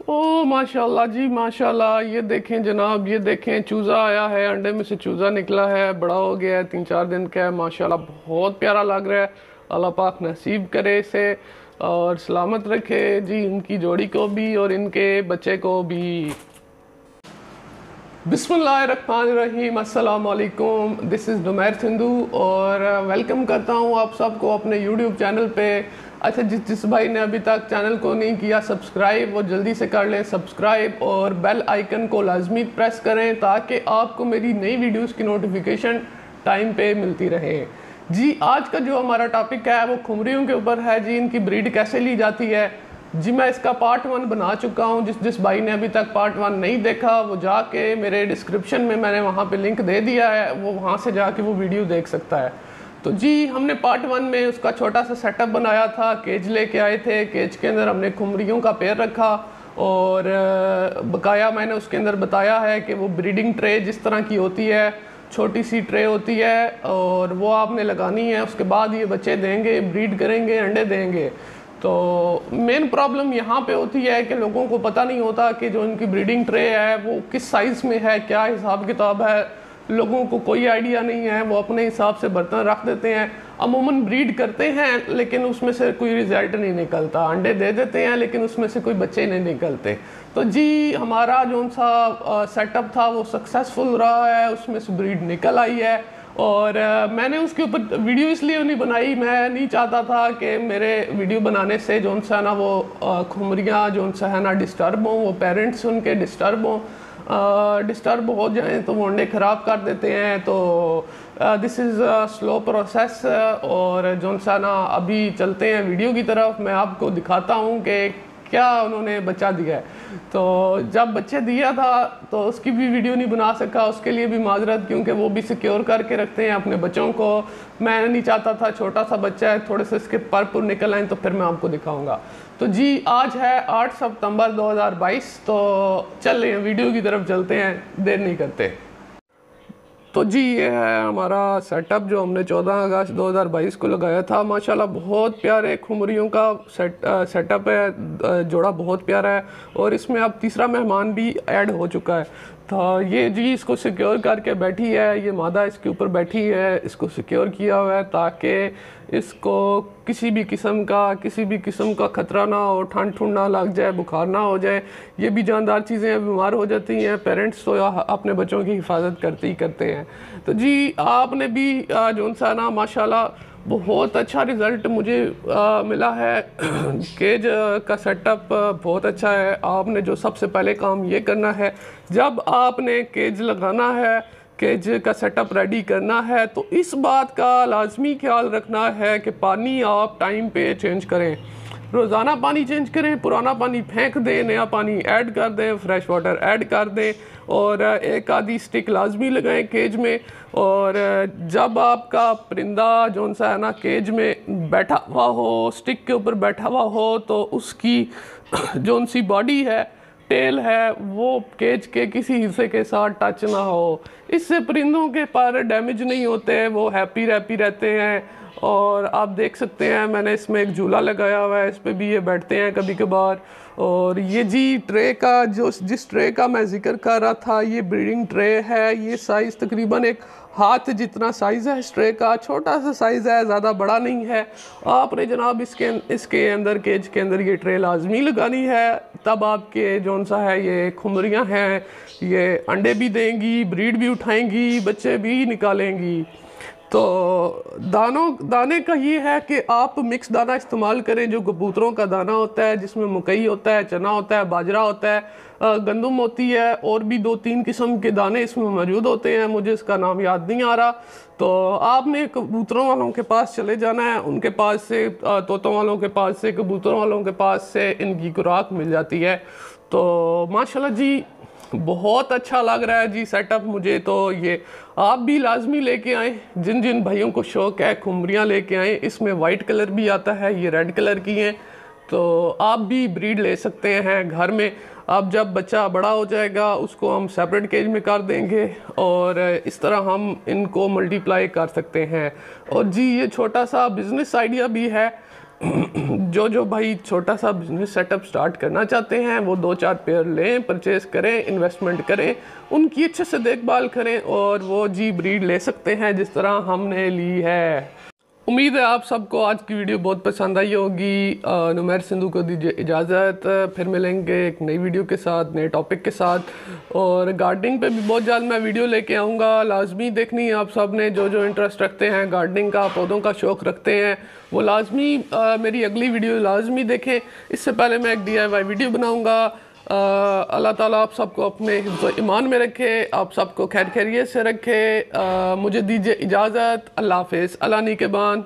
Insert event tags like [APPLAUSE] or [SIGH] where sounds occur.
ओ, माशाल्लाह जी, माशाल्लाह। ये देखें जनाब, ये देखें, चूज़ा आया है, अंडे में से चूज़ा निकला है, बड़ा हो गया है, तीन चार दिन का है, माशाल्लाह, बहुत प्यारा लग रहा है। अल्लाह पाक नसीब करे इसे और सलामत रखे जी, इनकी जोड़ी को भी और इनके बच्चे को भी। अस्सलाम वालेकुम दिस इज़ नुमैर सिंधु और वेलकम करता हूँ आप सबको अपने यूट्यूब चैनल पे। अच्छा जिस जिस भाई ने अभी तक चैनल को नहीं किया, सब्सक्राइब वो जल्दी से कर लें सब्सक्राइब और बेल आइकन को लाजमी प्रेस करें ताकि आपको मेरी नई वीडियोस की नोटिफिकेशन टाइम पे मिलती रहे। जी, आज का जो हमारा टॉपिक है, वो खुमरियों के ऊपर है जी, इनकी ब्रीड कैसे ली जाती है। जी, मैं इसका पार्ट वन बना चुका हूँ। जिस जिस भाई ने अभी तक पार्ट वन नहीं देखा, वो जाके मेरे डिस्क्रिप्शन में मैंने वहाँ पे लिंक दे दिया है, वो वहाँ से जाके वो वीडियो देख सकता है। तो जी, हमने पार्ट वन में उसका छोटा सा सेटअप बनाया था। केज लेके आए थे। केज के अंदर हमने खुमरियों का पेड़ रखा और बकाया मैंने उसके अंदर बताया है कि वो ब्रीडिंग ट्रे जिस तरह की होती है, छोटी सी ट्रे होती है और वो आपने लगानी है। उसके बाद ये बच्चे देंगे ब्रीड करेंगे, अंडे देंगे। तो मेन प्रॉब्लम यहाँ पे होती है कि लोगों को पता नहीं होता कि जो इनकी ब्रीडिंग ट्रे है, वो किस साइज़ में है, क्या हिसाब किताब है। लोगों को कोई आइडिया नहीं है वो अपने हिसाब से बर्तन रख देते हैं। अमूमन ब्रीड करते हैं लेकिन उसमें से कोई रिज़ल्ट नहीं निकलता। अंडे दे देते हैं लेकिन उसमें से कोई बच्चे नहीं निकलते। तो जी हमारा जो सा सेटअप था वो सक्सेसफुल रहा है उसमें से ब्रीड निकल आई है। और आ, मैंने उसके ऊपर वीडियो इसलिए नहीं बनाई मैं नहीं चाहता था कि मेरे वीडियो बनाने से जो सा ना वो खुमरियाँ जो सा है ना डिस्टर्ब हों वो पेरेंट्स उनके डिस्टर्ब हों। डिस्टर्ब हो जाएँ तो वो अंडे ख़राब कर देते हैं तो दिस इज़ स्लो प्रोसेस और जो सा ना अभी चलते हैं वीडियो की तरफ़। मैं आपको दिखाता हूँ कि क्या उन्होंने बच्चा दिया है? तो जब बच्चे दिया था तो उसकी भी वीडियो नहीं बना सका। उसके लिए भी माजरत, क्योंकि वो भी सिक्योर करके रखते हैं अपने बच्चों को। मैं नहीं चाहता था छोटा सा बच्चा है, थोड़े से इसके पर पुर निकल आए तो फिर मैं आपको दिखाऊँगा। तो जी, आज है 8 सितंबर 2022 तो चल रहे हैं वीडियो की तरफ़ चलते हैं, देर नहीं करते। तो जी, ये है हमारा सेटअप जो हमने 14 अगस्त 2022 को लगाया था। माशाल्लाह, बहुत प्यारे खुमरियों का सेट सेटअप है जोड़ा बहुत प्यारा है। और इसमें अब तीसरा मेहमान भी ऐड हो चुका है। तो ये जी इसको सिक्योर करके बैठी है, ये मादा इसके ऊपर बैठी है, इसको सिक्योर किया हुआ है ताकि इसको किसी भी किस्म का, किसी भी किस्म का ख़तरा ना हो ठंड ठंड ना लग जाए, बुखार ना हो जाए, ये भी जानदार चीज़ें बीमार हो जाती हैं पेरेंट्स तो अपने बच्चों की हिफाजत करते ही करते हैं। तो जी, आपने भी जो सा ना, माशाल्लाह बहुत अच्छा रिज़ल्ट मुझे आ, मिला है। [CLEARS THROAT] केज का सेटअप बहुत अच्छा है। आपने जो सबसे पहले काम ये करना है जब आपने केज लगाना है केज का सेटअप रेडी करना है तो इस बात का लाजमी ख्याल रखना है कि पानी आप टाइम पे चेंज करें। रोज़ाना पानी चेंज करें, पुराना पानी फेंक दें, नया पानी ऐड कर दें, फ्रेश वाटर ऐड कर दें और एक आधी स्टिक लाजमी लगाएँ केज में और जब आपका परिंदा जो सा है ना केज में बैठा हुआ हो, स्टिक के ऊपर बैठा हुआ हो तो उसकी [CLEARS THROAT] जो सी बॉडी है टेल है, वो केज के किसी हिस्से के साथ टच ना हो। इससे परिंदों के पर डैमेज नहीं होते हैं, वो हैप्पी रैपी रहते हैं। और आप देख सकते हैं, मैंने इसमें एक झूला लगाया हुआ है, इस पर भी ये बैठते हैं कभी कभार और ये जी ट्रे का, जो जिस ट्रे का मैं ज़िक्र कर रहा था, ये ब्रीडिंग ट्रे है। ये साइज़ तकरीबन एक हाथ जितना साइज़ है स्ट्रे ट्रे का छोटा सा साइज़ है, ज़्यादा बड़ा नहीं है। आपने जनाब इसके इसके अंदर केज के अंदर ये ट्रे लाजमी लगानी है। तब आपके जौन सा है, ये खुमरियाँ हैं, ये अंडे भी देंगी ब्रीड भी उठाएँगी, बच्चे भी निकालेंगी। तो दानों, दाने का ये है कि आप मिक्स दाना इस्तेमाल करें, जो कबूतरों का दाना होता है, जिसमें मकई होता है, चना होता है, बाजरा होता है गंदम होती है, और भी दो तीन किस्म के दाने इसमें मौजूद होते हैं, मुझे इसका नाम याद नहीं आ रहा। तो आपने कबूतरों वालों के पास चले जाना है, उनके पास से तोतों वालों के पास से, कबूतरों वालों के पास से इनकी खुराक मिल जाती है। तो माशाल्लाह जी बहुत अच्छा लग रहा है जी सेटअप मुझे तो ये। आप भी लाजमी लेके आए जिन जिन भाइयों को शौक़ है, खुमरियाँ लेके आए, इसमें वाइट कलर भी आता है, ये रेड कलर की हैं। तो आप भी ब्रीड ले सकते हैं घर में। अब जब बच्चा बड़ा हो जाएगा, उसको हम सेपरेट केज में कर देंगे और इस तरह हम इनको मल्टीप्लाई कर सकते हैं। और जी, ये छोटा सा बिज़नेस आइडिया भी है। जो जो भाई छोटा सा बिज़नेस सेटअप स्टार्ट करना चाहते हैं, वो दो चार पेयर लें परचेज़ करें इन्वेस्टमेंट करें, उनकी अच्छे से देखभाल करें और वो जी ब्रीड ले सकते हैं जिस तरह हमने ली है। उम्मीद है आप सबको आज की वीडियो बहुत पसंद आई होगी। नुमैर सिंधु को दीजिए इजाज़त, फिर मिलेंगे एक नई वीडियो के साथ, नए टॉपिक के साथ। और गार्डनिंग पे भी बहुत जल्द मैं वीडियो लेके आऊँगा। लाजमी देखनी है आप सबने जो जो इंटरेस्ट रखते हैं गार्डनिंग का, पौधों का शौक़ रखते हैं, वो लाजमी मेरी अगली वीडियो लाजमी देखें। इससे पहले मैं एक डी वीडियो बनाऊँगा। अल्लाह ताला आप सबको अपने ईमान में रखे आप सबको खैर खैरियत से रखे। आ, मुझे दीजिए इजाज़त। अल्लाह हाफ़ अल्लाह के बान।